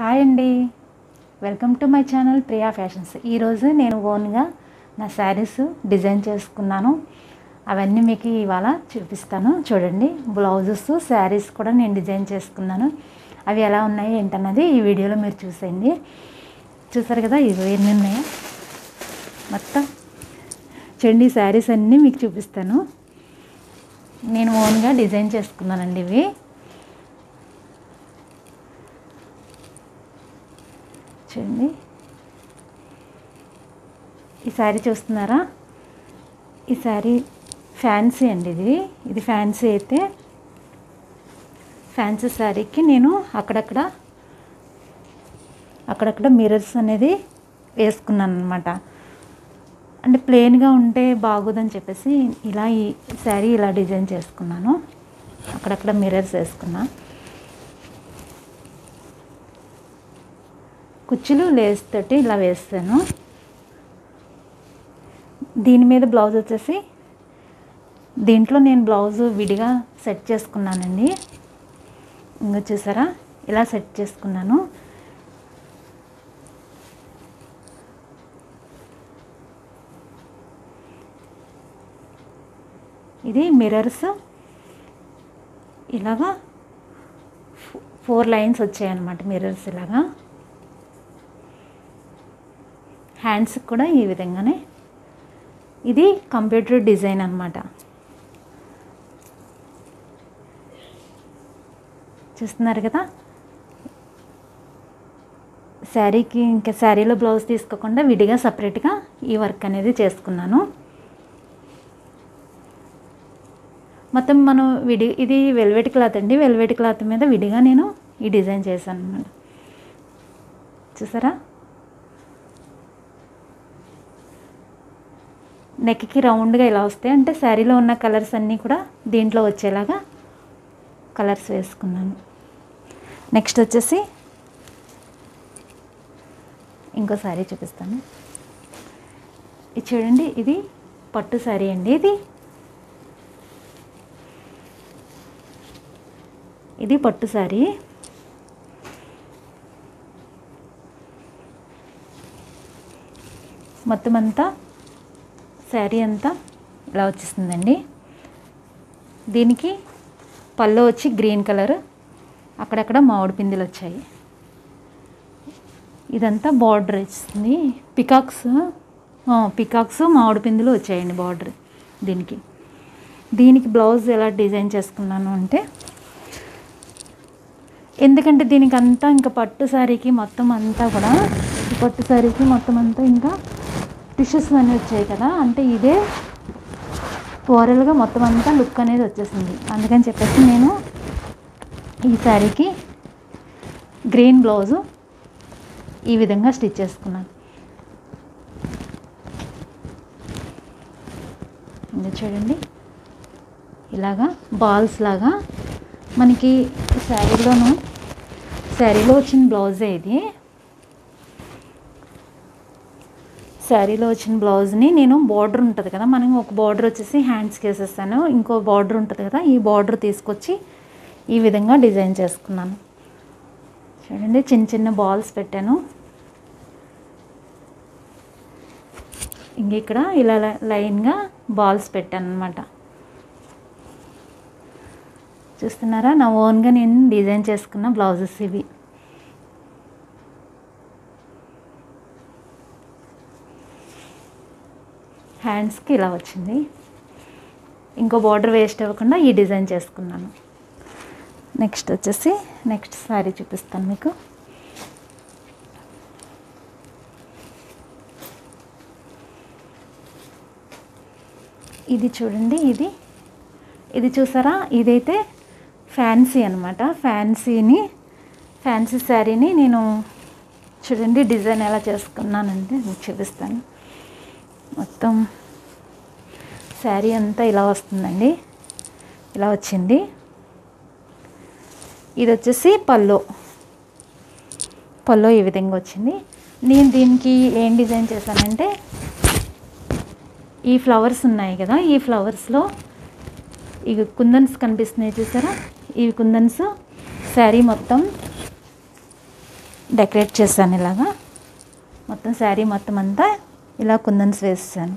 Hi అండి. Welcome to my channel Priya fashions ఈరోజు నేను ఓన్గా నా శారీస్ డిజైన్ చేసుకున్నాను. అవన్నీ మీకు ఇవాళ చూపిస్తాను. చూడండి బ్లౌజెస్ శారీస్ కూడా నేను డిజైన్ చేసుకున్నాను. అవి ఎలా ఉన్నాయి ఏంటన్నది ఈ వీడియోలో మీరు చూసేయండి. చూసారు కదా ఇవి ఎన్ని ఉన్నాయో? మొత్తం చూడండి శారీస్ అన్నీ మీకు చూపిస్తాను. నేను ఓన్గా డిజైన్ చేసుకున్నానండి ఇవి. చూడండి. ఈ శారీ చూస్తున్నారా? ఈ శారీ ఫ్యాన్సీ అండి ఇది. ఇది ఫ్యాన్సీ అయితే ఫ్యాన్సీ శారీకి నేను అక్కడక్కడ అక్కడక్కడ మిర్రర్స్ అనేది వేసుకున్నాను అనమాట అంటే ప్లెయిన్గా ఉంటే బాగోదని చెప్పేసి ఇలా ఈ శారీ ఇలా డిజైన్ చేసుకున్నాను. అక్కడక్కడ మిర్రర్స్ వేసుకున్నా. కుచ్చులు లేస్ తోటి ఇలా వేస్తాను. దీని మీద బ్లౌజ్ వచ్చేసి దీంట్లో నేను బ్లౌజ్ విడిగా సెట్ చేసుకున్నానండి. ఇంకా చూసారా? ఇలా సెట్ చేసుకున్నాను. ఇది మిర్రర్స్. ఇలాగా ఫోర్ లైన్స్ వచ్చాయన్నమాట మిర్రర్స్ ఇలాగా. హ్యాండ్స్కి కూడా ఈ విధంగానే. ఇది కంప్యూటర్ డిజైన్ అనమాట చూస్తున్నారు కదా? శారీకి ఇంకా శారీలో బ్లౌజ్ తీసుకోకుండా విడిగా సపరేట్గా ఈ వర్క్ అనేది చేసుకున్నాను. మొత్తం మనం విడి ఇది వెల్వెట్ క్లాత్ అండి. వెల్వెట్ క్లాత్ మీద విడిగా నేను ఈ డిజైన్ చేశాను అనమాట చూసారా? నెక్కి రౌండ్గా ఇలా వస్తాయి. అంటే శారీలో ఉన్న కలర్స్ అన్నీ కూడా దీంట్లో వచ్చేలాగా కలర్స్ వేసుకున్నాను. నెక్స్ట్ వచ్చేసి ఇంకో శారీ చూపిస్తాను. ఇది చూడండి ఇది పట్టు శారీ అండి ఇది. ఇది పట్టు శారీ. మొత్తం అంతా శారీ అంతా ఇలా వచ్చేస్తుందండి. దీనికి పళ్ళు వచ్చి గ్రీన్ కలర్ అక్కడక్కడ మామిడి పిందెలు వచ్చాయి. ఇదంతా బార్డర్ వచ్చింది పికాక్స్ పికాక్స్ మామిడి పిందులు వచ్చాయండి బార్డర్ దీనికి. దీనికి బ్లౌజ్ ఎలా డిజైన్ చేసుకున్నాను అంటే ఎందుకంటే దీనికి అంతా ఇంకా పట్టు శారీకి మొత్తం అంతా కూడా పట్టు శారీకి మొత్తం అంతా ఇంకా టిష్యూస్ అన్నీ వచ్చాయి కదా అంటే ఇదే ఓవరాల్గా మొత్తం అంతా లుక్ అనేది వచ్చేసింది. అందుకని చెప్పేసి నేను ఈ శారీకి గ్రీన్ బ్లౌజు ఈ విధంగా స్టిచ్ చేసుకున్నాను. ఇది చూడండి. ఇలాగా బాల్స్ లాగా మనకి శారీలోను శారీలో వచ్చిన బ్లౌజే ఇది. శారీలో వచ్చిన బ్లౌజ్ని నేను బార్డర్ ఉంటుంది కదా మనం ఒక బార్డర్ వచ్చేసి హ్యాండ్స్కి వేసేస్తాను. ఇంకో బార్డర్ ఉంటుంది కదా ఈ బార్డర్ తీసుకొచ్చి ఈ విధంగా డిజైన్ చేసుకున్నాను. చూడండి చిన్న చిన్న బాల్స్ పెట్టాను. ఇంక ఇక్కడ ఇలా లైన్గా బాల్స్ పెట్టాను అనమాట చూస్తున్నారా? నా ఓన్గా నేను డిజైన్ చేసుకున్న బ్లౌజెస్ ఇవి. హ్యాండ్స్కి ఇలా వచ్చింది. ఇంకో బార్డర్ వేస్ట్ అవ్వకుండా ఈ డిజైన్ చేసుకున్నాను. నెక్స్ట్ వచ్చేసి నెక్స్ట్ శారీ చూపిస్తాను మీకు. ఇది చూడండి ఇది. ఇది చూసారా? ఇదైతే ఫ్యాన్సీ అనమాట ఫ్యాన్సీని ఫ్యాన్సీ శారీని నేను చూడండి డిజైన్ ఎలా చేసుకున్నానంటే మీకు చూపిస్తాను. మొత్తం శారీ అంతా ఇలా వస్తుందండి. ఇలా వచ్చింది. ఇది వచ్చేసి పల్లో పల్లో ఈ విధంగా వచ్చింది. నేను దీనికి ఏం డిజైన్ చేశానంటే ఈ ఫ్లవర్స్ ఉన్నాయి కదా ఈ ఫ్లవర్స్లో ఇవి కుందన్స్ కనిపిస్తున్నాయి చూసారా? ఇవి కుందన్స్ శారీ మొత్తం డెకరేట్ చేశాను ఇలాగా. మొత్తం శారీ మొత్తం అంతా ఇలా కుందన్స్ వేసాను.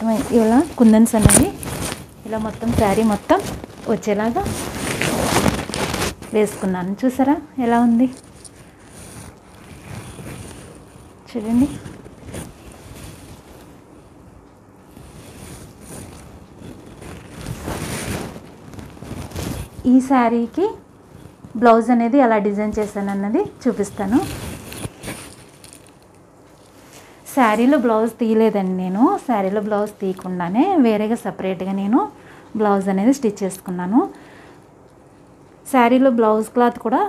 మొత్తం ఇలా కుందన్స్ అనేవి ఇలా మొత్తం శారీ మొత్తం వచ్చేలాగా వేసుకున్నాను. చూసారా? ఎలా ఉంది? చూడండి. ఈ శారీకి బ్లౌజ్ అనేది ఎలా డిజైన్ చేశాను అన్నది చూపిస్తాను. శారీలో బ్లౌజ్ తీయలేదండి నేను. శారీలో బ్లౌజ్ తీయకుండానే వేరేగా సపరేట్గా నేను బ్లౌజ్ అనేది స్టిచ్ చేసుకున్నాను. శారీలో బ్లౌజ్ క్లాత్ కూడా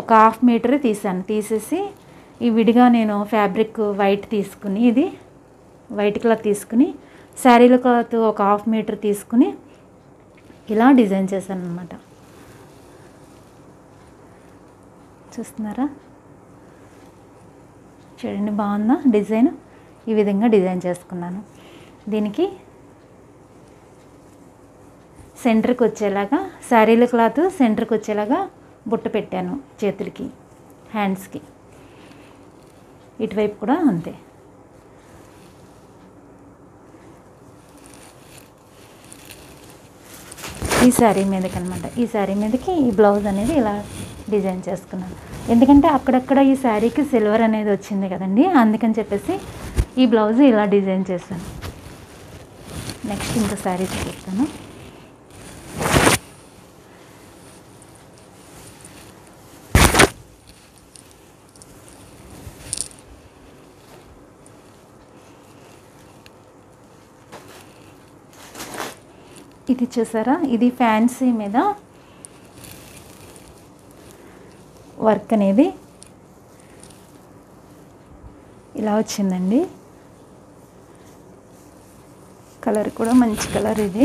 ఒక హాఫ్ మీటర్ తీసాను తీసేసి ఈ విడిగా నేను ఫ్యాబ్రిక్ వైట్ తీసుకుని ఇది వైట్ క్లాత్ తీసుకుని శారీలో క్లాత్ ఒక హాఫ్ మీటర్ తీసుకుని ఇలా డిజైన్ చేశాను అనమాట చూస్తున్నారా? చూడండి బాగుందా డిజైన్? ఈ విధంగా డిజైన్ చేసుకున్నాను. దీనికి సెంటర్కి వచ్చేలాగా శారీల క్లాత్ సెంటర్కి వచ్చేలాగా బుట్ట పెట్టాను చేతులకి హ్యాండ్స్కి ఇటువైపు కూడా అంతే. ఈ శారీ మీదకి అనమాట ఈ శారీ మీదకి ఈ బ్లౌజ్ అనేది ఇలా డిజైన్ చేసుకున్నాను. ఎందుకంటే అక్కడక్కడ ఈ శారీకి సిల్వర్ అనేది వచ్చింది కదండి అందుకని చెప్పేసి ఈ బ్లౌజ్ ఇలా డిజైన్ చేశాను. నెక్స్ట్ ఇంకో శారీ చూపిస్తాను. ఇది చూసారా? ఇది ఫ్యాన్సీ మీద వర్క్ అనేది ఇలా వచ్చిందండి. కలర్ కూడా మంచి కలర్ ఇది.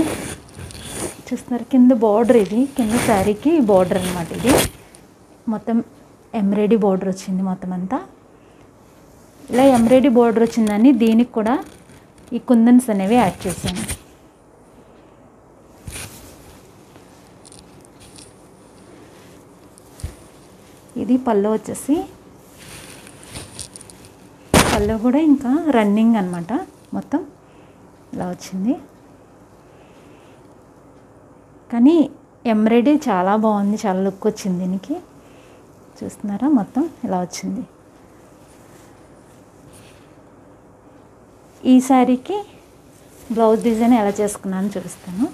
చూస్తున్నారు కింద బార్డర్ ఇది. కింద శారీకి బార్డర్ అనమాట ఇది. మొత్తం ఎంబ్రాయిడరీ బార్డర్ వచ్చింది మొత్తం అంతా. ఇలా ఎంబ్రాయిడరీ బార్డర్ వచ్చిందని దీనికి కూడా ఈ కుందన్స్ అనేవి యాడ్ చేశాను. ఇది పళ్ళు వచ్చేసి. పళ్ళు కూడా ఇంకా రన్నింగ్ అనమాట మొత్తం. ఇలా వచ్చింది. కానీ ఎంబ్రాయిడరీ చాలా బాగుంది చాలా లుక్ వచ్చింది దీనికి. చూస్తున్నారా? మొత్తం ఇలా వచ్చింది. ఈ శారీకి బ్లౌజ్ డిజైన్ ఎలా చేసుకున్నాను చూపిస్తాను.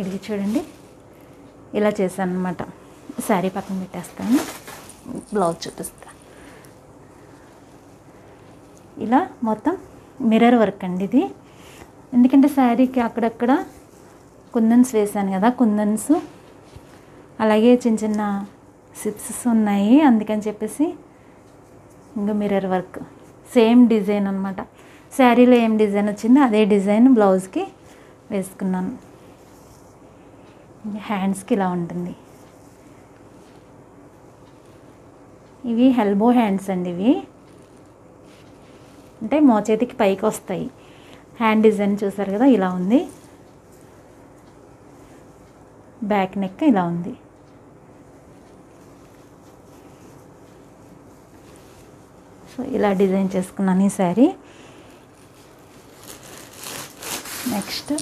ఇది చూడండి. ఇలా చేశాను అనమాట శారీ పక్కన పెట్టేస్తాను. బ్లౌజ్ చూపిస్తా. ఇలా మొత్తం మిర్రర్ వర్క్ అండి ఇది. ఎందుకంటే శారీకి అక్కడక్కడ కుందన్స్ వేసాను కదా కుందన్స్. అలాగే చిన్న చిన్న సిప్స్ ఉన్నాయి. అందుకని చెప్పేసి ఇంకా మిర్రర్ వర్క్. సేమ్ డిజైన్ అనమాట శారీలో ఏం డిజైన్ వచ్చిందో అదే డిజైన్ బ్లౌజ్కి వేసుకున్నాను. హ్యాండ్స్కి ఇలా ఉంటుంది. ఇవి హెల్బో హ్యాండ్స్ అండి ఇవి. అంటే మోచేతికి పైకి వస్తాయి. హ్యాండ్ డిజైన్ చూసారు కదా ఇలా ఉంది. బ్యాక్ నెక్ ఇలా ఉంది. సో ఇలా డిజైన్ చేసుకున్నాను ఈ శారీ. నెక్స్ట్.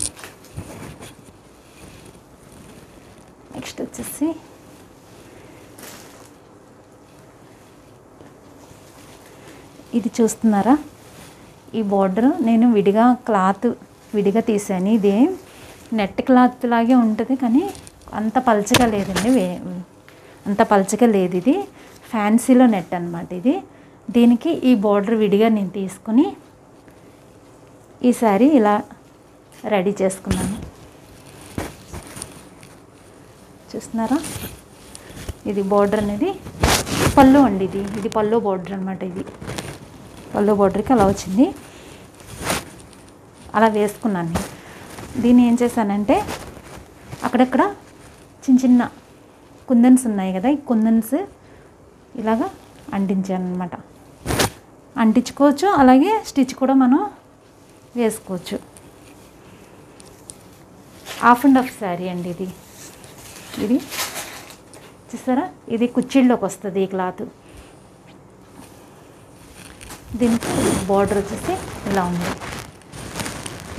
నెక్స్ట్ వచ్చేసి. ఇది చూస్తున్నారా? ఈ బార్డర్ నేను విడిగా క్లాత్ విడిగా తీసాను. ఇది నెట్ క్లాత్ లాగే ఉంటుంది కానీ అంత పలచగా లేదండి. వే అంత పలచగా లేదు ఇది. ఫ్యాన్సీలో నెట్ అనమాట ఇది. దీనికి ఈ బార్డర్ విడిగా నేను తీసుకుని ఈ శారీ ఇలా రెడీ చేసుకున్నాను. చూస్తున్నారా? ఇది బార్డర్ అనేది పళ్ళు అండి ఇది. ఇది పళ్ళు బార్డర్ అనమాట ఇది. పళ్ళు బార్డర్కి అలా వచ్చింది. అలా వేసుకున్నాను నేను. దీన్ని ఏం చేశానంటే అక్కడక్కడ చిన్న చిన్న కుందన్స్ ఉన్నాయి కదా ఈ కుందన్స్ ఇలాగా అంటించాను అనమాట అంటించుకోవచ్చు అలాగే స్టిచ్ కూడా మనం వేసుకోవచ్చు. హాఫ్ అండ్ హాఫ్ శారీ అండి ఇది. ఇది చూసారా ఇది కుచ్చిళ్ళలోకి వస్తుంది ఈ క్లాత్. దీనికి బార్డర్ వచ్చేసి ఇలా ఉంది.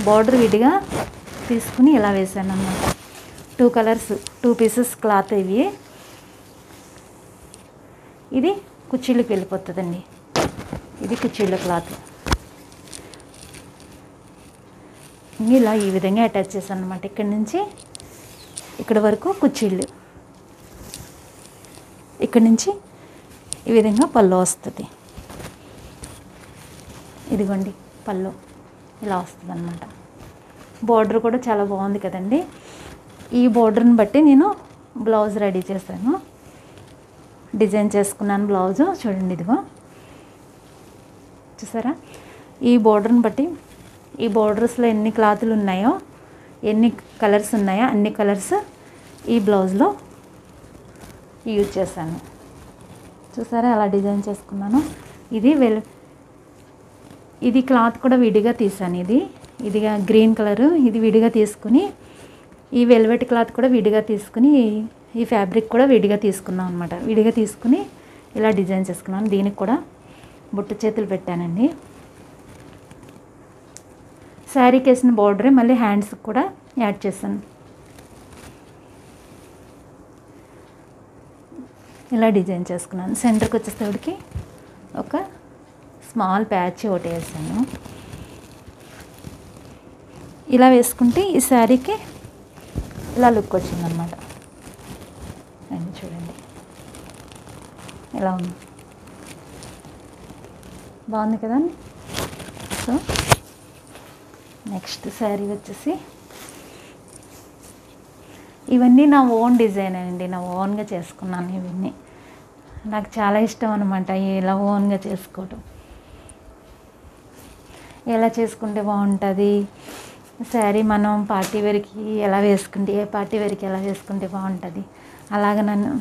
బార్డర్ విడిగా తీసుకుని ఇలా వేసాను అన్నమాట two colours two pieces cloth ఇవి. ఇది కుచ్చిళ్ళకి వెళ్ళిపోతుందండి. ఇది కుచ్చిళ్ళ క్లాత్. ఇలా ఈ విధంగా అటాచ్ చేశాను అనమాట ఇక్కడి నుంచి ఇక్కడ వరకు కుచ్చిళ్ళు. ఇక్కడి నుంచి ఈ విధంగా పళ్ళు వస్తుంది. ఇదిగోండి పళ్ళు ఇలా వస్తుంది అనమాట బార్డర్ కూడా చాలా బాగుంది కదండి. ఈ బార్డర్ని బట్టి నేను బ్లౌజ్ రెడీ చేశాను. డిజైన్ చేసుకున్నాను బ్లౌజు. చూడండి ఇదిగో. చూసారా? ఈ బోర్డర్ని బట్టి ఈ బోర్డర్స్లో ఎన్ని క్లాతులు ఉన్నాయో ఎన్ని కలర్స్ ఉన్నాయో? అన్ని కలర్స్ ఈ బ్లౌజ్లో యూజ్ చేశాను. చూసారా? అలా డిజైన్ చేసుకున్నాను. ఇది వెల్ ఇది క్లాత్ కూడా విడిగా తీసాను ఇది. ఇదిగా గ్రీన్ కలర్. ఇది విడిగా తీసుకుని ఈ వెల్వెట్ క్లాత్ కూడా విడిగా తీసుకుని ఈ ఫ్యాబ్రిక్ కూడా విడిగా తీసుకున్నాం అనమాట విడిగా తీసుకుని ఇలా డిజైన్ చేసుకున్నాను. దీనికి కూడా బుట్ట చేతులు పెట్టానండి. శారీకి వేసిన బార్డరే మళ్ళీ హ్యాండ్స్కి కూడా యాడ్ చేశాను. ఇలా డిజైన్ చేసుకున్నాను. సెంటర్కి వచ్చేసేవాడికి ఒక స్మాల్ ప్యాచ్ ఒకటి వేసాను. ఇలా వేసుకుంటే ఈ శారీకి ఇలా లుక్ వచ్చిందనమాట అండి చూడండి. ఇలా ఉంది? బాగుంది కదా సో నెక్స్ట్ శారీ వచ్చేసి ఇవన్నీ నా ఓన్ డిజైన్ అండి. నా ఓన్గా చేసుకున్నాను ఇవన్నీ. నాకు చాలా ఇష్టం అనమాట ఇలా ఓన్గా చేసుకోవటం. ఎలా చేసుకుంటే బాగుంటుంది? శారీ మనం పార్టీ వేర్కి ఎలా వేసుకుంటే ఏ పార్టీ వేర్కి ఎలా వేసుకుంటే బాగుంటుంది? అలాగ నన్ను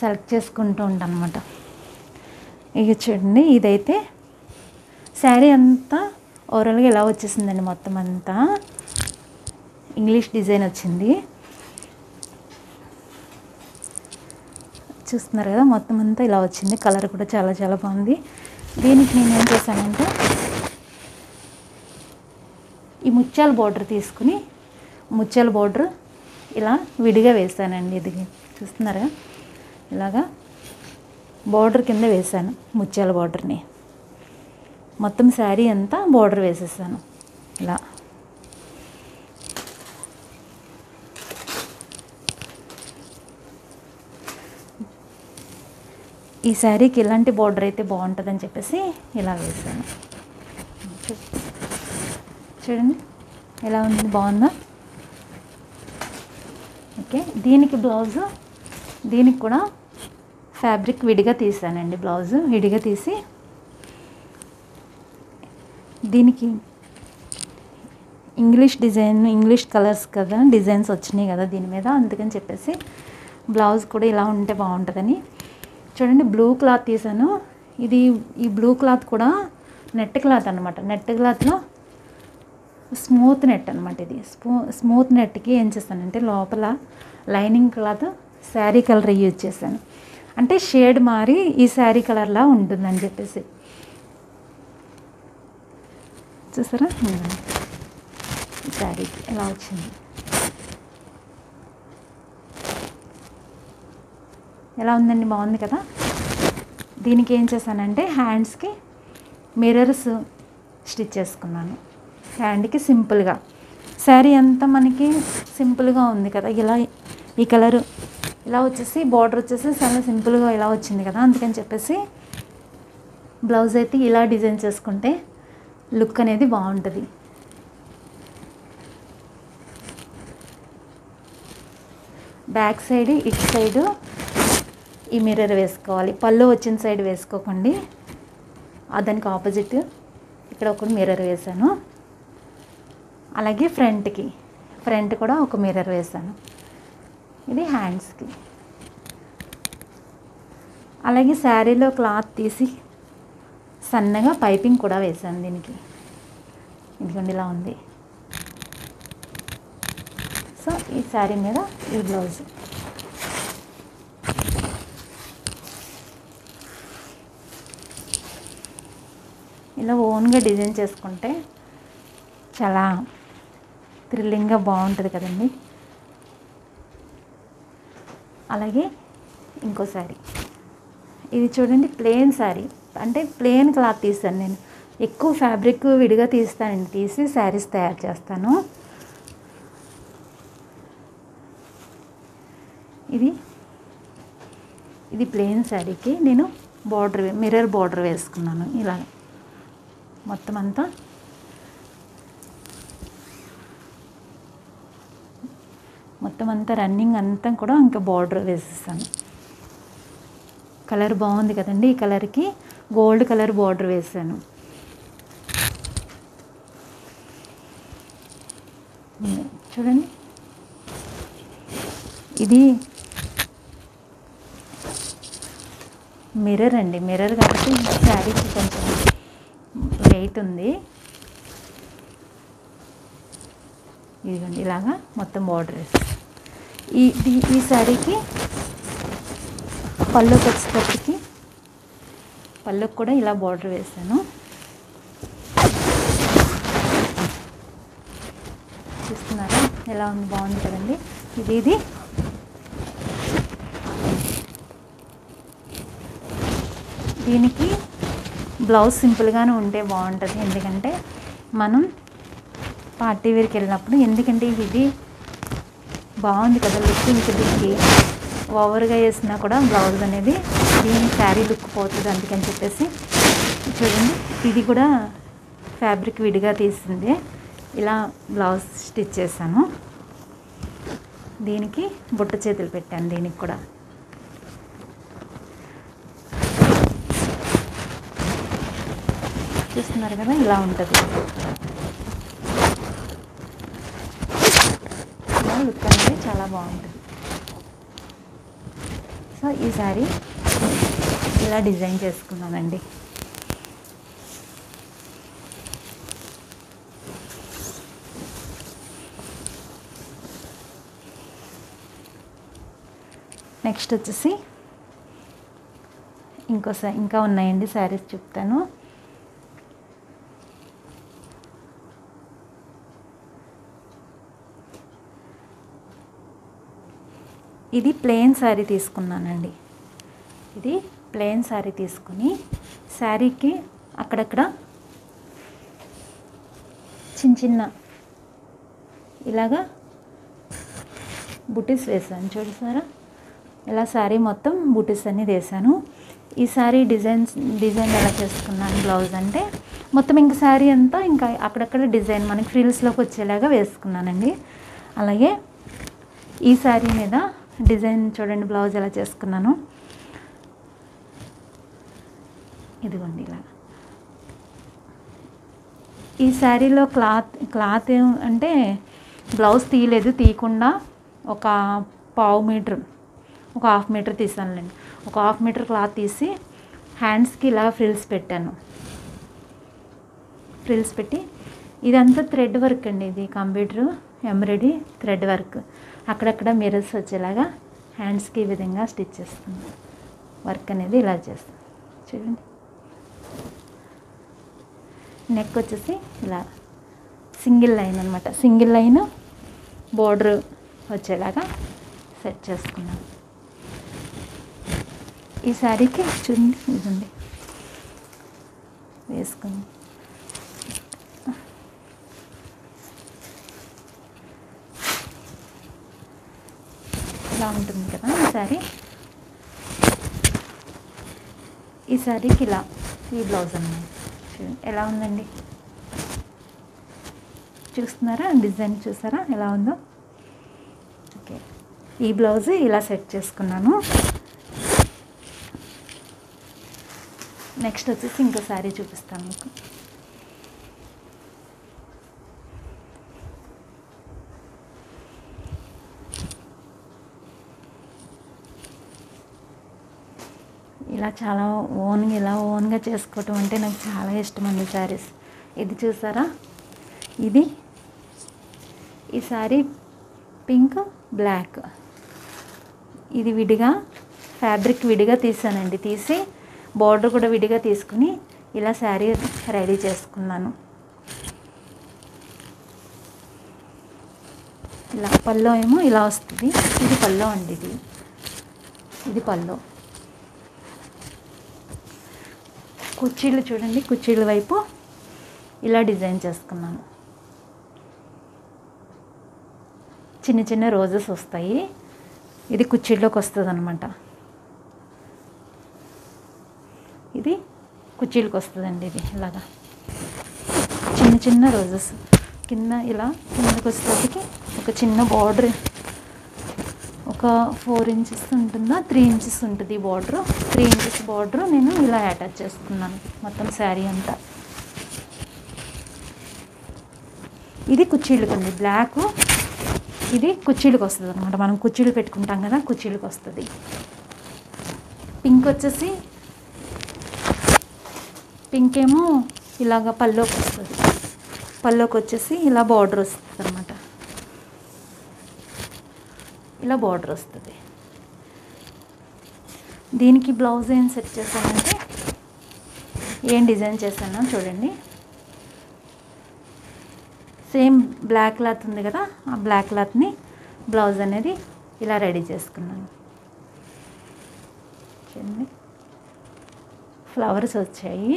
సెలెక్ట్ చేసుకుంటూ ఉంటాను అనమాట ఇక చూడండి ఇదైతే శారీ అంతా ఓవరాల్గా ఇలా వచ్చేసిందండి మొత్తం అంతా? ఇంగ్లీష్ డిజైన్ వచ్చింది. చూస్తున్నారు కదా మొత్తం అంతా ఇలా వచ్చింది. కలర్ కూడా చాలా చాలా బాగుంది. దీనికి నేను ఏం చేశానంటే ఈ ముత్యాల బార్డర్ తీసుకుని ముత్యాల బార్డర్ ఇలా విడిగా వేసానండి ఇది. చూస్తున్నారా? ఇలాగా బార్డర్ కింద వేసాను ముత్యాల బార్డర్ని మొత్తం శారీ అంతా బార్డర్ వేసేసాను. ఇలా. ఈ శారీకి ఇలాంటి బార్డర్ అయితే బాగుంటుందని చెప్పేసి ఇలా వేసాను. చూడండి ఎలా ఉంది బాగుందా? ఓకే దీనికి బ్లౌజు దీనికి కూడా ఫ్యాబ్రిక్ విడిగా తీసానండి బ్లౌజు. విడిగా తీసి దీనికి ఇంగ్లీష్ డిజైన్ ఇంగ్లీష్ కలర్స్ కదా డిజైన్స్ వచ్చినాయి కదా దీని మీద. అందుకని చెప్పేసి బ్లౌజ్ కూడా ఇలా ఉంటే బాగుంటుందని. చూడండి బ్లూ క్లాత్ తీసాను. ఇది ఈ బ్లూ క్లాత్ కూడా నెట్ క్లాత్ అనమాట నెట్ క్లాత్లో స్మూత్ నెట్ అనమాట ఇది. స్మూ స్మూత్ నెట్కి ఏం చేస్తానంటే లోపల lining cloth sari colour use చేశాను. అంటే షేడ్ మారి ఈ శారీ కలర్లా ఉంటుందని చెప్పేసి. చూసారా? శారీకి ఎలా వచ్చింది? ఎలా ఉందండి? బాగుంది కదా? దీనికి ఏం చేశానంటే హ్యాండ్స్కి మిర్రర్స్ స్టిచ్ చేసుకున్నాను. హ్యాండ్కి సింపుల్గా శారీ అంతా మనకి సింపుల్గా ఉంది కదా? ఇలా ఈ కలరు ఇలా వచ్చేసి బార్డర్ వచ్చేసి చాలా సింపుల్గా ఇలా వచ్చింది కదా? అందుకని చెప్పేసి బ్లౌజ్ అయితే ఇలా డిజైన్ చేసుకుంటే లుక్ అనేది బాగుంటుంది. బ్యాక్ సైడ్ ఇటు సైడు ఈ మిర్రర్ వేసుకోవాలి. పళ్ళు వచ్చిన సైడ్ వేసుకోకండి. దానికి ఆపోజిట్ ఇక్కడ ఒక మిర్రర్ వేసాను అలాగే ఫ్రంట్కి ఫ్రంట్ కూడా ఒక మిర్రర్ వేసాను ఇది హ్యాండ్స్కి. అలాగే శారీలో క్లాత్ తీసి సన్నగా పైపింగ్ కూడా వేసాను దీనికి. ఇదిగోండి ఇలా ఉంది. సో ఈ శారీ మీద ఈ బ్లౌజ్. ఇలా ఓన్గా డిజైన్ చేసుకుంటే చాలా థ్రిల్లింగ్గా బాగుంటుంది కదండి. అలాగే ఇంకో శారీ. ఇది చూడండి ప్లెయిన్ శారీ. అంటే ప్లెయిన్ క్లాత్ తీస్తాను నేను. ఎక్కువ ఫ్యాబ్రిక్ విడిగా తీస్తానండి. తీసి శారీస్ తయారు చేస్తాను. ఇది. ఇది ప్లెయిన్ శారీకి నేను బార్డర్ మిర్రర్ బార్డర్ వేసుకున్నాను. ఇలా మొత్తం అంతా. మొత్తం అంతా రన్నింగ్ అంతా కూడా ఇంకా బార్డర్ వేసేస్తాను కలర్ బాగుంది కదండి ఈ కలర్కి గోల్డ్ కలర్ బార్డర్ వేసాను చూడండి. ఇది మిర్రర్ అండి. మిర్రర్ కాబట్టి శారీకి కొంచెం వెయిట్ ఉంది. ఇదిగోండి ఇలాగా మొత్తం బార్డర్ ఈ ఈ- ఈ శారీకి పళ్ళు వచ్చేటప్పటికి పళ్ళకు కూడా ఇలా బార్డర్ వేసాను. చూస్తున్నారా? ఎలా ఉంది? బాగుంది కదండి. ఇది ఇది. దీనికి బ్లౌజ్ సింపుల్గానే ఉంటే బాగుంటుంది. ఎందుకంటే మనం పార్టీ వేర్కి వెళ్ళినప్పుడు ఎందుకంటే ఇది బాగుంది కదా లుక్ ఇంటికి ఓవర్గా వేసినా కూడా బ్లౌజ్ అనేది దీని శారీ లుక్ పోతుంది అందుకని చెప్పేసి. చూడండి ఇది కూడా ఫ్యాబ్రిక్ విడిగా తీసింది. ఇలా బ్లౌజ్ స్టిచ్ చేశాను. దీనికి బుట్ట చేతులు పెట్టాను దీనికి కూడా. చూస్తున్నారు కదా ఇలా ఉంటుంది. లుక్ అనేది చాలా బాగుంటుంది. సో ఈ శారీ ఇలా డిజైన్ చేసుకున్నానండి. నెక్స్ట్ వచ్చేసి ఇంకో ఇంకా ఉన్నాయండి శారీస్ చెప్తాను. ఇది ప్లెయిన్ శారీ తీసుకున్నానండి. ఇది ప్లెయిన్ శారీ తీసుకుని శారీకి అక్కడక్కడ చిన్న చిన్న ఇలాగా బుటీస్ వేసాను చూడసారా ఇలా శారీ మొత్తం బుటీస్ అన్నీ వేసాను ఈ శారీ డిజైన్స్ డిజైన్ ఎలా చేసుకున్నాను బ్లౌజ్ అంటే మొత్తం ఇంక శారీ అంతా ఇంకా అక్కడక్కడ డిజైన్ మనకి ఫ్రిల్స్లోకి వచ్చేలాగా వేసుకున్నానండి. అలాగే ఈ శారీ మీద డిజైన్ చూడండి బ్లౌజ్ ఎలా చేసుకున్నాను. ఇదిగోండి ఇలా. ఈ శారీలో క్లాత్ క్లాత్ ఏం అంటే బ్లౌజ్ తీయలేదు తీయకుండా ఒక పావు మీటర్ ఒక హాఫ్ మీటర్ తీసానులేండి. ఒక హాఫ్ మీటర్ క్లాత్ తీసి హ్యాండ్స్కి ఇలా ఫ్రిల్స్ పెట్టాను. ఫ్రిల్స్ పెట్టి ఇదంతా థ్రెడ్ వర్క్ అండి ఇది కంప్యూటర్ ఎంబ్రాయిడరీ థ్రెడ్ వర్క్. అక్కడక్కడ మిరర్స్ వచ్చేలాగా హ్యాండ్స్కి ఈ విధంగా స్టిచ్ చేస్తుంది వర్క్ అనేది ఇలా చేస్తుంది చూడండి. నెక్ వచ్చేసి ఇలా సింగిల్ లైన్ అనమాట సింగిల్ లైన్ బోర్డర్ వచ్చేలాగా సెట్ చేసుకున్నాను ఈ శారీకి చూడండి ఇదండి. వేసుకుని. ఇలా ఉంటుంది కదా ఈ శారీ. ఈ శారీకి ఇలా ఈ బ్లౌజ్ అన్నమాట. చూడండి ఎలా ఉందండి? చూస్తున్నారా? డిజైన్ చూసారా? ఎలా ఉందో? ఓకే. ఈ బ్లౌజ్ ఇలా సెట్ చేసుకున్నాను. నెక్స్ట్ వచ్చేసి ఇంకో శారీ చూపిస్తాను మీకు. ఇలా చాలా ఓన్గా ఇలా ఓన్గా చేసుకోవటం అంటే నాకు చాలా ఇష్టం అండి శారీస్. ఇది చూసారా? ఇది ఈ సారీ పింక్ బ్లాక్. ఇది విడిగా ఫ్యాబ్రిక్ విడిగా తీసానండి. తీసి బార్డర్ కూడా విడిగా తీసుకుని ఇలా శారీ రెడీ చేసుకున్నాను. ఇలా పల్లో ఏమో ఇలా వస్తుంది. ఇది పల్లో అండి ఇది. ఇది పల్లో. కుర్చీలు చూడండి కుర్చీల వైపు ఇలా డిజైన్ చేసుకున్నాను. చిన్న చిన్న రోజెస్ వస్తాయి. ఇది కుర్చీలోకి వస్తుంది అనమాట ఇది కుర్చీలకు వస్తుందండి ఇది ఇలాగా. చిన్న చిన్న రోజెస్ కింద ఇలా కిందకి వచ్చేటప్పటికి ఒక చిన్న బార్డర్ ఒక ఫోర్ ఇంచెస్ ఉంటుందా? త్రీ ఇంచెస్ ఉంటుంది border border three inches border నేను ఇలా అటాచ్ చేసుకున్నాను మొత్తం శారీ అంతా. ఇది కుచ్చీళ్ళకి ఉంది బ్లాక్ ఇది కుచ్చీళ్ళకి వస్తుంది అనమాట మనం కుర్చీలు పెట్టుకుంటాం కదా కుర్చీలకు వస్తుంది పింక్ వచ్చేసి పింక్ ఏమో ఇలాగ పల్లోకి వస్తుంది పల్లోకి వచ్చేసి ఇలా బార్డర్ వస్తుంది అనమాట ఇలా బార్డర్ వస్తుంది. దీనికి బ్లౌజ్ ఏం సెట్ చేశానంటే ఏం డిజైన్ చేశానో చూడండి. సేమ్ బ్లాక్ క్లాత్ ఉంది కదా ఆ బ్లాక్ క్లాత్ని బ్లౌజ్ అనేది ఇలా రెడీ చేసుకున్నాను. చూడండి. ఫ్లవర్స్ వచ్చాయి.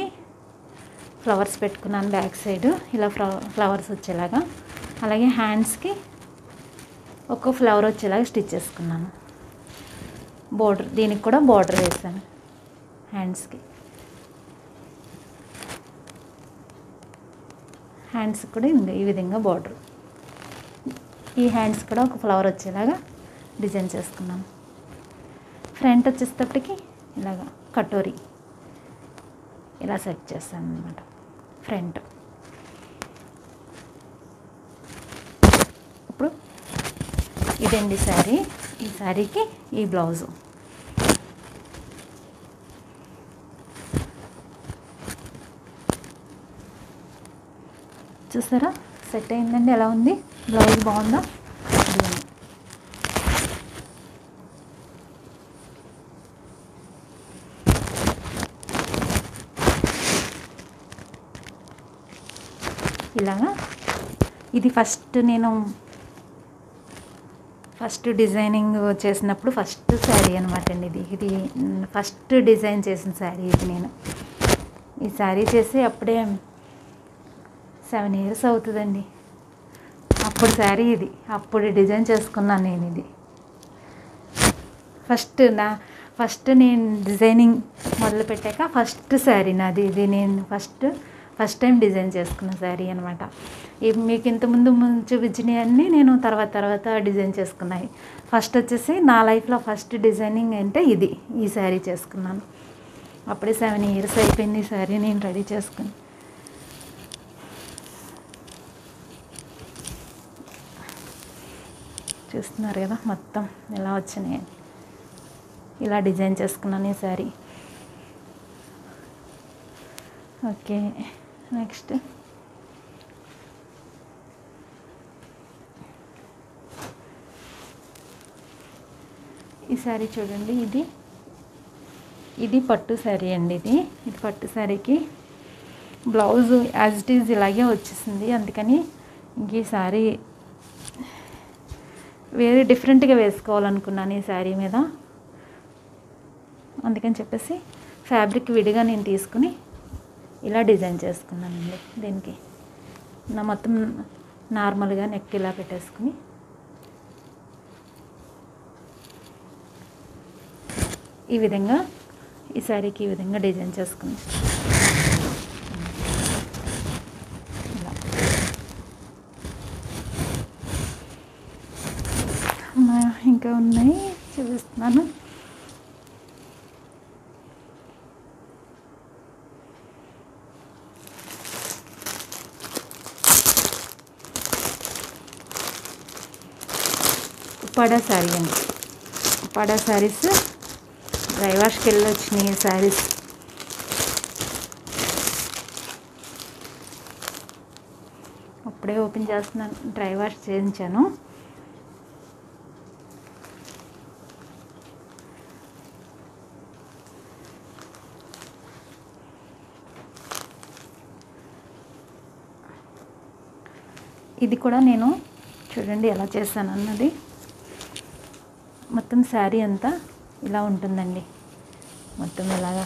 ఫ్లవర్స్ పెట్టుకున్నాను బ్యాక్ సైడ్ ఇలా ఫ్లవర్స్ వచ్చేలాగా. అలాగే హ్యాండ్స్కి ఒక ఫ్లవర్ వచ్చేలాగా స్టిచ్ చేసుకున్నాను. బోర్డర్ దీనికి కూడా బోర్డర్ వేసాను హ్యాండ్స్కి హ్యాండ్స్ కూడా ఈ విధంగా బార్డర్ ఈ హ్యాండ్స్ కూడా ఒక ఫ్లవర్ వచ్చేలాగా డిజైన్ చేసుకున్నాను. ఫ్రంట్ వచ్చేటప్పటికి ఇలాగా కటోరీ. ఇలా సెట్ చేస్తాను అనమాట ఫ్రంట్ ఇప్పుడు ఇదండి శారీ. ఈ శారీకి ఈ బ్లౌజు. చూసారా సెట్ అయిందండి. ఎలా ఉంది? బ్లౌజ్ బాగుందా? ఇలాగా. ఇది ఫస్ట్ నేను ఫస్ట్ డిజైనింగ్ చేసినప్పుడు ఫస్ట్ శారీ అనమాట అండి ఇది. ఇది ఫస్ట్ డిజైన్ చేసిన శారీ ఇది నేను. ఈ శారీ చేసి అప్పుడే సెవెన్ ఇయర్స్ అవుతుందండి. అప్పుడు శారీ ఇది. అప్పుడు డిజైన్ చేసుకున్నాను నేను ఇది. ఫస్ట్ నా ఫస్ట్ నేను డిజైనింగ్ మొదలుపెట్టాక ఫస్ట్ శారీ నాది. ఇది నేను ఫస్ట్ ఫస్ట్ టైం డిజైన్ చేసుకున్న శారీ అనమాట మీకు ఇంతకుముందు ముందు అన్నీ నేను తర్వాత తర్వాత డిజైన్ చేసుకున్నాయి. ఫస్ట్ వచ్చేసి నా లైఫ్లో ఫస్ట్ డిజైనింగ్ అంటే ఇది ఈ శారీ చేసుకున్నాను. అప్పుడే సెవెన్ ఇయర్స్ అయిపోయింది ఈ శారీ నేను రెడీ చేసుకుని. చూస్తున్నారు కదా మొత్తం ఎలా వచ్చినాయి. ఇలా డిజైన్ చేసుకున్నాను ఈ శారీ. ఓకే. నెక్స్ట్. ఈ శారీ చూడండి ఇది. ఇది పట్టు శారీ అండి ఇది. ఇది పట్టు శారీకి బ్లౌజ్ యాజ్ ఇట్ ఈజ్ ఇలాగే వచ్చేసింది. అందుకని ఇంక ఈ శారీ వేరే డిఫరెంట్గా వేసుకోవాలనుకున్నాను ఈ శారీ మీద. అందుకని చెప్పేసి ఫ్యాబ్రిక్ విడిగా నేను తీసుకుని ఇలా డిజైన్ చేసుకున్నానండి దీనికి. నా మొత్తం నార్మల్గా నెక్ ఇలా పెట్టేసుకుని. ఈ విధంగా ఈ శారీకి ఈ విధంగా డిజైన్ చేసుకుని ఇలా మా- ఇంకా ఉన్నాయి చూపిస్తున్నాను పడా శారీ అండి. పడా శారీస్ డ్రై వాష్కి వెళ్ళి వచ్చినాయి శారీస్. అప్పుడే ఓపెన్ చేస్తున్నాను. డ్రై వాష్ చేయించాను. ఇది కూడా నేను చూడండి ఎలా చేశాను అన్నది. మొత్తం శారీ అంతా ఇలా ఉంటుందండి. మొత్తం ఇలాగా.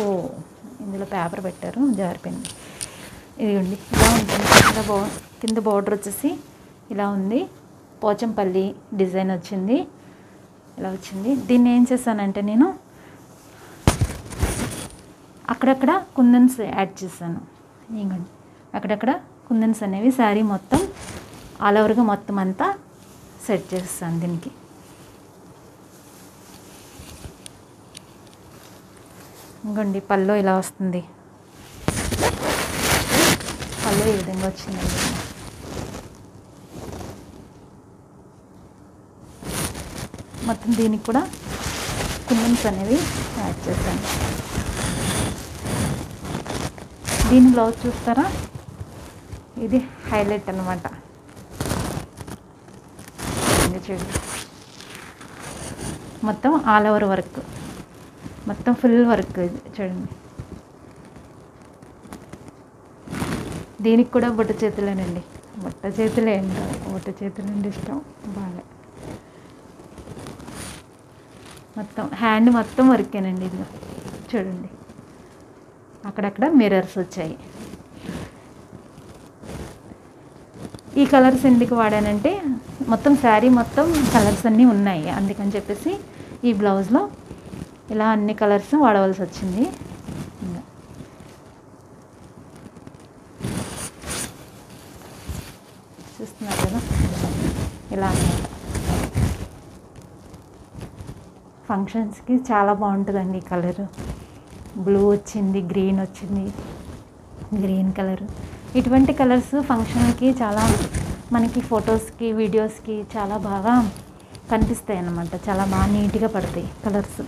ఓ ఇందులో పేపర్ పెట్టారు జారిపోయింది ఇదిగోండి ఇలా ఉంటుంది. కింద బో కింద బార్డర్ వచ్చేసి ఇలా ఉంది. పోచంపల్లి డిజైన్ వచ్చింది. ఇలా వచ్చింది. దీన్ని ఏం చేశానంటే నేను అక్కడక్కడ కుందన్స్ యాడ్ చేశాను. ఇంకండి అక్కడక్కడ కుందన్స్ అనేవి శారీ మొత్తం ఆల్ ఓవర్గా మొత్తం అంతా సెట్ చేస్తాను దీనికి. ఇంకోండి పళ్ళు ఇలా వస్తుంది. పళ్ళు ఈ విధంగా వచ్చిందండి. మొత్తం దీనికి కూడా కుందన్స్ అనేవి యాడ్ చేశాను దీని బ్లౌజ్ చూస్తారా? ఇది హైలైట్ అనమాట చూడండి మొత్తం ఆల్ ఓవర్ వర్క్. మొత్తం ఫుల్ వర్క్ ఇది చూడండి. దీనికి కూడా బుట్ట చేతులేనండి. బుట్ట చేతులే ఏంటో బుట్ట చేతులు అంటే ఇష్టం. బాగా మొత్తం హ్యాండ్ మొత్తం వర్కేనండి ఇది చూడండి. అక్కడక్కడ మిర్రర్స్ వచ్చాయి. ఈ కలర్స్ ఎందుకు వాడానంటే మొత్తం శారీ మొత్తం కలర్స్ అన్నీ ఉన్నాయి. అందుకని చెప్పేసి ఈ బ్లౌజ్లో ఇలా అన్ని కలర్స్ వాడవలసి వచ్చింది. చూస్తున్నారు కదా? ఇలా అన్నమాట ఫంక్షన్స్కి చాలా బాగుంటుందండి ఈ కలరు. బ్లూ వచ్చింది గ్రీన్ వచ్చింది గ్రీన్ కలర్. ఇటువంటి కలర్స్ ఫంక్షన్కి చాలా మనకి ఫొటోస్కి వీడియోస్కి చాలా బాగా కనిపిస్తాయి అన్నమాట చాలా బాగా నీట్గా పడతాయి కలర్స్.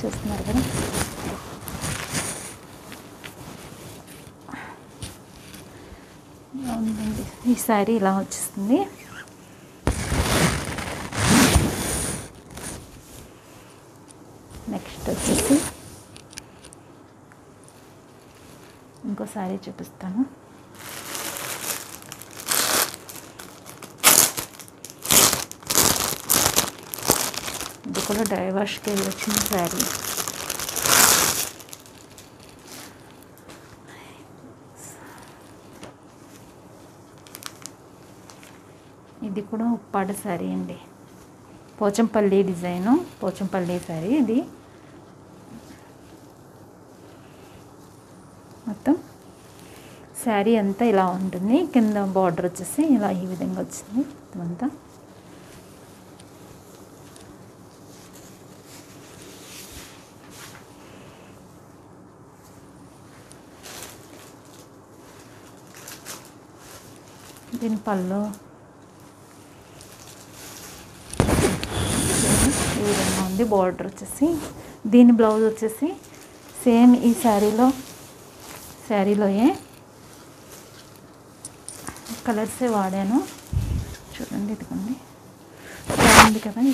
చూస్తున్నారు కదా? ఈ శారీ ఇలా వచ్చేస్తుంది నెక్స్ట్ వచ్చేసి ఇంకో శారీ చూపిస్తాను. ఇది కూడా డ్రై వెళ్ళి వచ్చిన శారీ. ఇది కూడా ఉప్పాడ శారీ అండి. పోచంపల్లి డిజైను పోచంపల్లి శారీ ఇది మొత్తం శారీ అంతా ఇలా ఉంటుంది. కింద బార్డర్ వచ్చేసి ఇలా ఈ విధంగా వచ్చింది. అంతా దీని పళ్ళు. ఈ విధంగా ఉంది. బార్డర్ వచ్చేసి. దీని బ్లౌజ్ వచ్చేసి సేమ్ ఈ శారీలో శారీలోయే. కలర్సే వాడాను. చూడండి ఇదిగోండి. బాగుంది కదా ఈ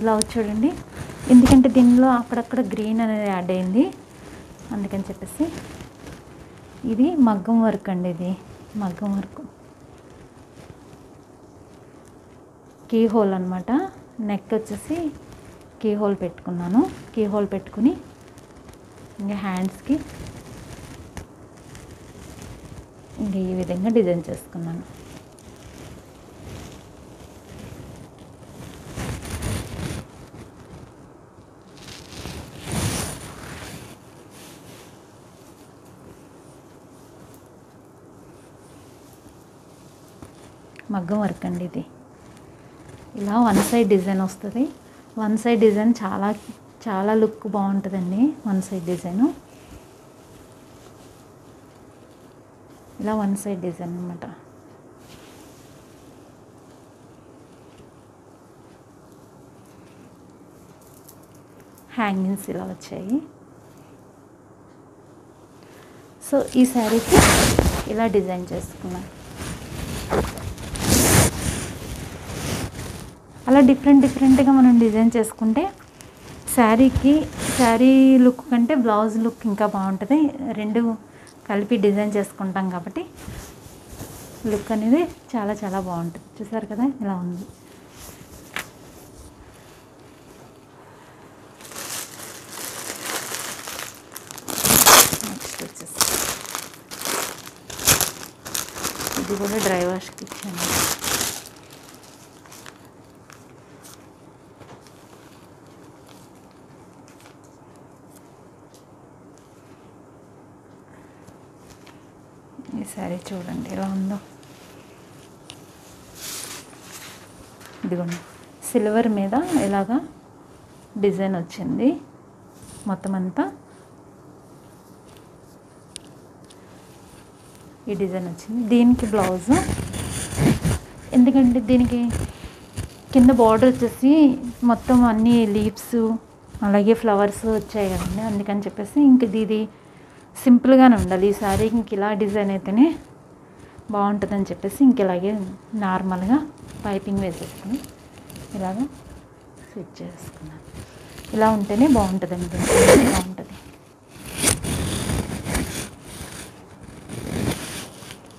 బ్లౌజ్ చూడండి. ఎందుకంటే దీనిలో అక్కడక్కడ గ్రీన్ అనేది యాడ్ అయింది. అందుకని చెప్పేసి ఇది మగ్గం వర్క్ అండి ఇది. మగ్గం వర్క్. కీ హోల్ అనమాట నెక్ వచ్చేసి కీ హోల్ పెట్టుకున్నాను. కీ హోల్ పెట్టుకుని ఇంకా హ్యాండ్స్కి ఇంకా ఈ విధంగా డిజైన్ చేసుకున్నాను. మగ్గం వర్క్ అండి ఇది. ఇలా వన్ సైడ్ డిజైన్ వస్తుంది. వన్ సైడ్ డిజైన్ చాలా చాలా లుక్ బాగుంటుందండి వన్ సైడ్ డిజైను. ఇలా వన్ సైడ్ డిజైన్ అనమాట హ్యాంగింగ్స్ ఇలా వచ్చాయి. సో ఈ శారీకి ఇలా డిజైన్ చేసుకున్నా. అలా డిఫరెంట్ డిఫరెంట్గా మనం డిజైన్ చేసుకుంటే శారీకి శారీ లుక్ కంటే బ్లౌజ్ లుక్ ఇంకా బాగుంటుంది. రెండు కలిపి డిజైన్ చేసుకుంటాం కాబట్టి లుక్ అనేది చాలా చాలా బాగుంటుంది. చూసారు కదా ఇలా ఉంది. నెక్స్ట్ వచ్చేసి ఇది కూడా డ్రై వాష్కి ఇచ్చాను ఈ శారీ చూడండి ఎలా ఉందో. ఇదిగోండి సిల్వర్ మీద ఇలాగా డిజైన్ వచ్చింది. మొత్తం అంతా ఈ డిజైన్ వచ్చింది. దీనికి బ్లౌజ్. ఎందుకంటే దీనికి కింద బార్డర్ వచ్చేసి మొత్తం అన్ని లీవ్స్ అలాగే ఫ్లవర్స్ వచ్చాయి కదండి అందుకని చెప్పేసి ఇంక ఇది సింపుల్గానే ఉండాలి. ఈ సారీ ఇంక ఇలా డిజైన్ అయితేనే బాగుంటుందని చెప్పేసి ఇంక ఇలాగే నార్మల్గా పైపింగ్ వేసేసుకుని ఇలాగా స్విచ్ చేసుకున్నాను. ఇలా ఉంటేనే బాగుంటుంది అండి బాగుంటుంది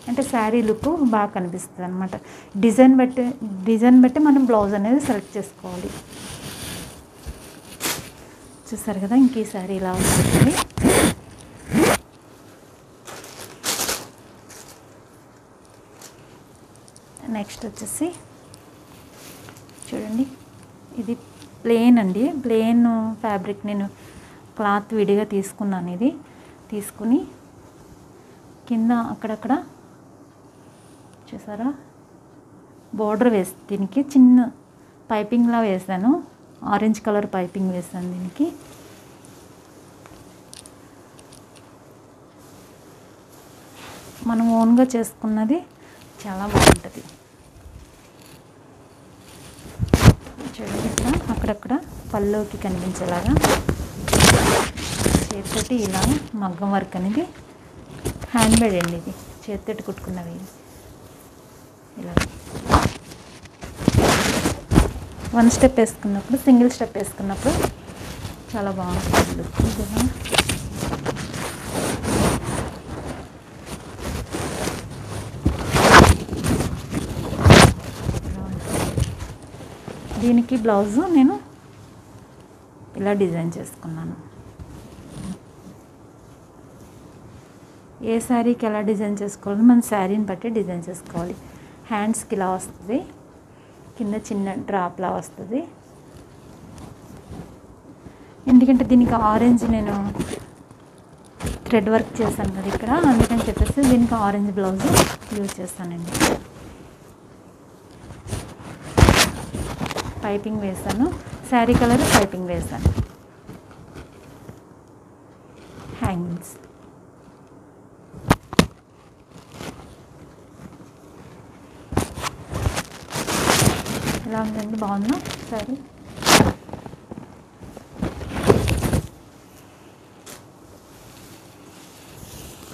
అంటే శారీ లుక్ బాగా కనిపిస్తుంది అనమాట డిజైన్ బట్టి డిజైన్ బట్టి మనం బ్లౌజ్ అనేది సెలెక్ట్ చేసుకోవాలి. చూసారు కదా ఇంక ఈ శారీ ఇలా ఉంటుంది నెక్స్ట్ వచ్చేసి చూడండి. ఇది ప్లేన్ అండి. ప్లేన్ ఫ్యాబ్రిక్ నేను క్లాత్ విడిగా తీసుకున్నాను ఇది. తీసుకుని కింద అక్కడక్కడ చూసారా? బోర్డర్ వేసి దీనికి చిన్న పైపింగ్లా వేసాను. ఆరెంజ్ కలర్ పైపింగ్ వేసాను దీనికి. మనం ఓన్గా చేసుకున్నది చాలా బాగుంటుంది. చూడండి ఇక్కడ అక్కడక్కడ పళ్ళుకి కనిపించేలాగా చేతితోటి ఇలా మగ్గం వర్క్ అనేది హ్యాండ్ మేడ్ అండి ఇది. చేతితోటి కుట్టుకున్నవి ఇలా. వన్ స్టెప్ వేసుకున్నప్పుడు సింగిల్ స్టెప్ వేసుకున్నప్పుడు చాలా బాగుంటుంది. లుక్ ఇదిగా. దీనికి బ్లౌజు నేను ఇలా డిజైన్ చేసుకున్నాను. ఏ శారీకి ఎలా డిజైన్ చేసుకోవాలి మన శారీని బట్టి డిజైన్ చేసుకోవాలి. హ్యాండ్స్కి ఇలా వస్తుంది. కింద చిన్న డ్రాప్లా వస్తుంది. ఎందుకంటే దీనికి ఆరెంజ్ నేను థ్రెడ్ వర్క్ చేశాను కదా ఇక్కడ. అందుకని చెప్పేసి దీనికి ఆరెంజ్ బ్లౌజ్ యూజ్ చేస్తానండి. పైపింగ్ వేసాను శారీ కలర్ పైపింగ్ వేసాను హ్యాంగింగ్స్ ఎలా ఉందండి? బాగుందా సరే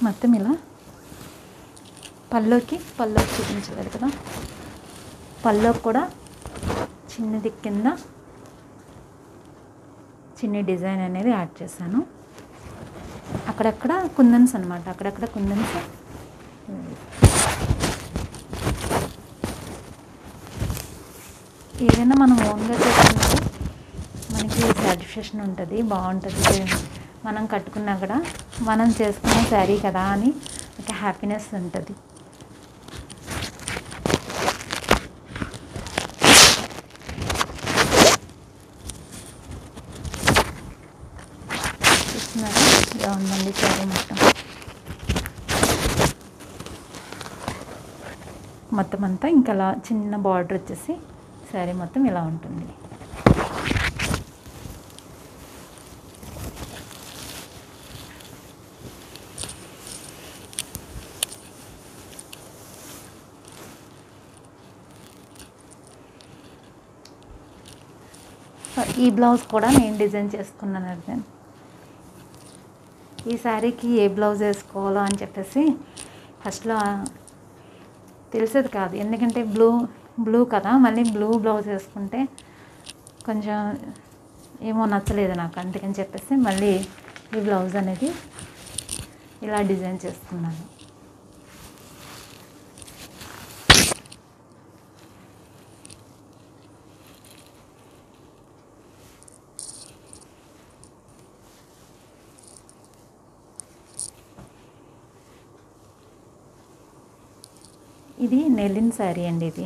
మొత్తం ఇలా? పల్లోకి పల్లోకి చూపించలేదు కదా? పల్లోకి కూడా చిన్నది కింద చిన్న డిజైన్ అనేది యాడ్ చేశాను. అక్కడక్కడ కుందన్స్ అనమాట అక్కడక్కడ కుందన్స్. ఏదైనా మనం ఓన్గా చేసుకుంటే మనకి సాటిస్ఫాక్షన్ ఉంటుంది బాగుంటుంది. మనం కట్టుకున్నా కూడా మనం చేసుకున్న శారీ కదా అని ఒక హ్యాపీనెస్ ఉంటుంది చూస్తున్నారా ఇలా ఉందండి శారీ మొత్తం. మొత్తం అంతా ఇంకా అలా చిన్న బార్డర్ వచ్చేసి శారీ మొత్తం ఇలా ఉంటుంది. ఈ బ్లౌజ్ కూడా నేను డిజైన్ చేసుకున్నాను అర్థం ఈ శారీకి ఏ బ్లౌజ్ వేసుకోవాలో అని చెప్పేసి ఫస్ట్లో తెలిసేది కాదు. ఎందుకంటే బ్లూ బ్లూ కదా మళ్ళీ బ్లూ బ్లౌజ్ వేసుకుంటే కొంచెం ఏమో నచ్చలేదు నాకు. అందుకని చెప్పేసి మళ్ళీ ఈ బ్లౌజ్ అనేది ఇలా డిజైన్ చేసుకున్నాను ఇది నెల్లిన్ శారీ అండి ఇది.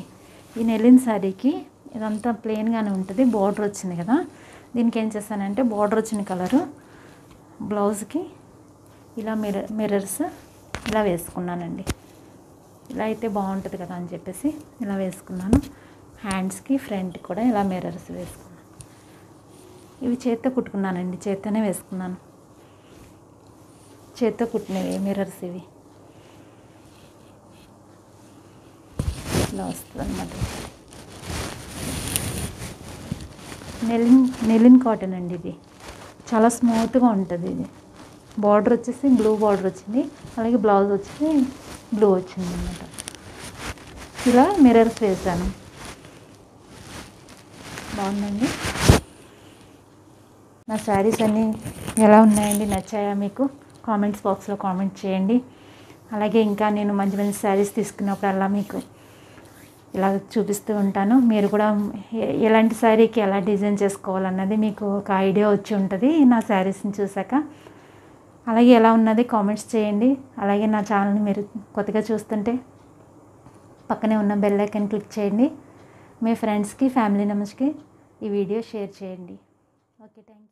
ఈ నెల్లిన్ శారీకి ఇదంతా ప్లెయిన్గానే ఉంటుంది. బార్డర్ వచ్చింది కదా. దీనికి ఏం చేశానంటే బార్డర్ వచ్చిన కలరు బ్లౌజ్కి ఇలా మిర్రర్ మిర్రర్స్ ఇలా వేసుకున్నానండి. ఇలా అయితే బాగుంటుంది కదా అని చెప్పేసి ఇలా వేసుకున్నాను. హ్యాండ్స్కి ఫ్రంట్ కూడా ఇలా మిర్రర్స్ వేసుకున్నాను ఇవి చేత్తో కుట్టుకున్నానండి. చేత్తోనే వేసుకున్నాను. చేత్తో కుట్టినవి మిర్రర్స్ ఇవి. ఇలా వస్తుంది అనమాట నెలిన్ నెలిన్ కాటన్ అండి ఇది. చాలా స్మూత్గా ఉంటుంది ఇది. బార్డర్ వచ్చేసి బ్లూ బార్డర్ వచ్చింది. అలాగే బ్లౌజ్ వచ్చేసి బ్లూ వచ్చింది అనమాట ఇలా మిర్రర్స్ వేసాను బాగుందండి. నా శారీస్ అన్నీ ఎలా ఉన్నాయండి? నచ్చాయా మీకు? కామెంట్స్ బాక్స్లో కామెంట్ చేయండి. అలాగే ఇంకా నేను మంచి మంచి శారీస్ తీసుకున్నప్పుడల్లా మీకు ఇలా చూపిస్తూ ఉంటాను. మీరు కూడా ఎలాంటి శారీకి ఎలా డిజైన్ చేసుకోవాలన్నది మీకు ఒక ఐడియా వచ్చి ఉంటుంది. నా శారీస్ని చూసాక అలాగే ఎలా ఉన్నది కామెంట్స్ చేయండి. అలాగే నా ఛానల్ని మీరు కొత్తగా చూస్తుంటే పక్కనే ఉన్న బెల్ ఐకన్ క్లిక్ చేయండి. మీ ఫ్రెండ్స్కి ఫ్యామిలీ మెంబర్స్కి ఈ వీడియో షేర్ చేయండి. Okay thank you